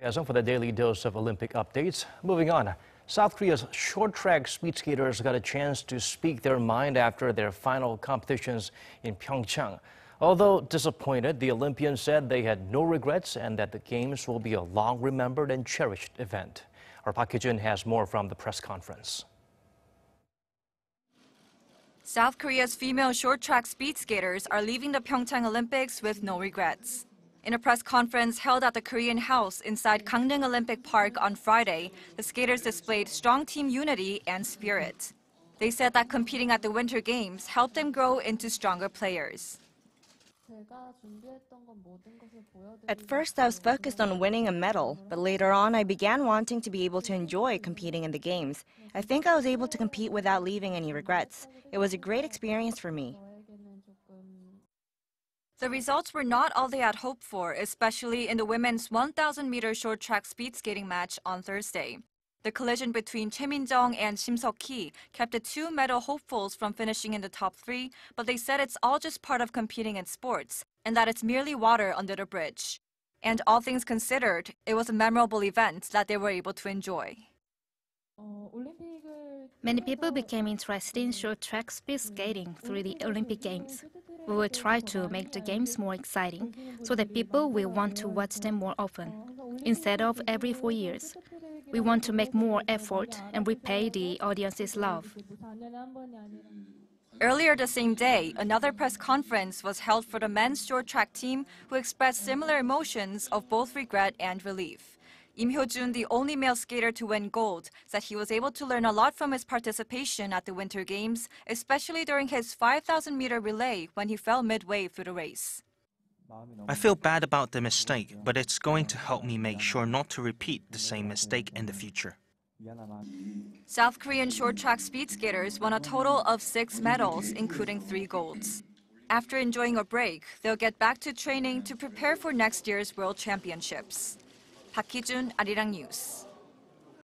As for the daily dose of Olympic updates, moving on. South Korea's short track speed skaters got a chance to speak their mind after their final competitions in Pyeongchang. Although disappointed, the Olympians said they had no regrets and that the Games will be a long remembered and cherished event. Our Park Hee-jun has more from the press conference. South Korea's female short track speed skaters are leaving the Pyeongchang Olympics with no regrets. In a press conference held at the Korean House inside Gangneung Olympic Park on Friday, the skaters displayed strong team unity and spirit. They said that competing at the Winter Games helped them grow into stronger players. At first, I was focused on winning a medal, but later on, I began wanting to be able to enjoy competing in the Games. I think I was able to compete without leaving any regrets. It was a great experience for me. The results were not all they had hoped for, especially in the women's 1,000 meter short track speed skating match on Thursday. The collision between Choi Min-jeong and Shim Seok-hee kept the two medal hopefuls from finishing in the top three, but they said it's all just part of competing in sports, and that it's merely water under the bridge. And all things considered, it was a memorable event that they were able to enjoy. Many people became interested in short track speed skating through the Olympic Games. We will try to make the games more exciting so that people will want to watch them more often, instead of every four years. We want to make more effort and repay the audience's love. Earlier the same day, another press conference was held for the men's short track team who expressed similar emotions of both regret and relief. Im Hyo-jun, the only male skater to win gold, said he was able to learn a lot from his participation at the Winter Games, especially during his 5,000 meter relay when he fell midway through the race. I feel bad about the mistake, but it's going to help me make sure not to repeat the same mistake in the future. South Korean short track speed skaters won a total of six medals, including three golds. After enjoying a break, they'll get back to training to prepare for next year's World Championships. 박희준, 아리랑 뉴스.